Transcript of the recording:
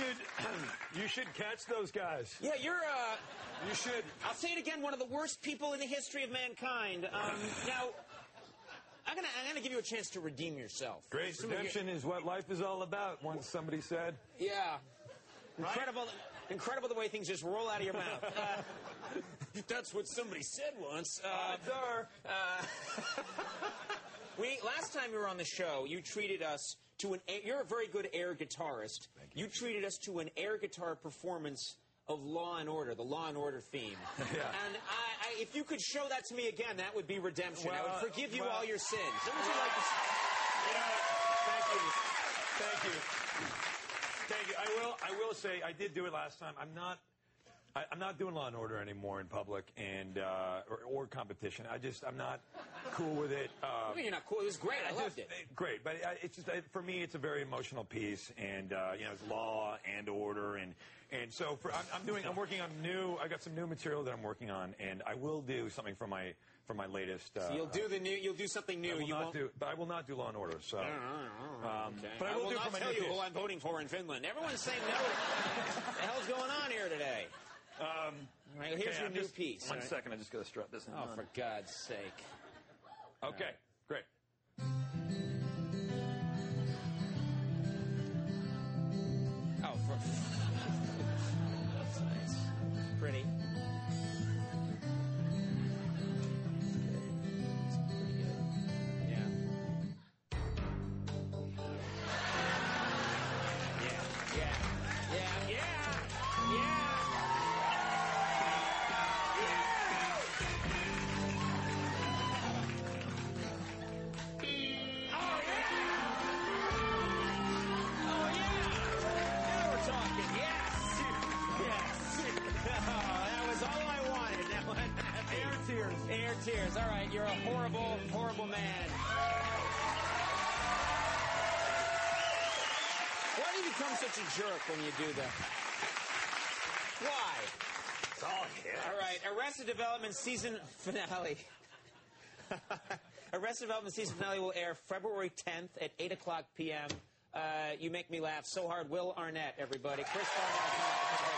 should you should catch those guys. Yeah, you're. Uh, You should. I'll say it again. One of the worst people in the history of mankind. Um, now, I'm gonna I'm gonna give you a chance to redeem yourself. Great Some of your- redemption is what life is all about. Once somebody said. Yeah. Incredible, incredible the way things just roll out of your mouth. Uh, that's what somebody said once. Uh, Odds are. we last time you were on the show, you treated us to an. air- You're a very good air guitarist. You. treated us to an air guitar performance of Law and Order, the Law and Order theme. Yeah. And I, I, if you could show that to me again, that would be redemption. I would forgive you well- all your sins. What would you like to? You know, thank you. Thank you. Thank you. I will. I will say I did do it last time. I'm not. I, I'm not doing Law and Order anymore in public and uh, or, or competition. I just I'm not cool with it. Uh, I mean, you're not cool. It was great. I loved just- it. Great, but I- it's just uh, for me, it's a very emotional piece, and uh, you know, it's law and order, and and so for, I'm, I'm doing, I'm working on new. I got some new material that I'm working on, and I will do something for my for my latest. Uh, You'll do the new. You'll do something I new. will You not won't. do, but I will not do Law and Order. So, um, Okay. but I will, do not for my tell new you piece. who I'm voting for in Finland. Everyone's saying no. what the hell's going on? Um, right, here's okay, your I'm new just- piece. One right? second, I just got to strut this in. Oh, for God's sake. okay, great. Air tears. All right, you're a horrible, horrible man. Why do you become such a jerk when you do that? Why? It's all here. All right, Arrested Development season finale. Arrested Development season finale will air February 10th at 8 o'clock p.m. Uh, you make me laugh so hard. Will Arnett, everybody. Chris Arnett.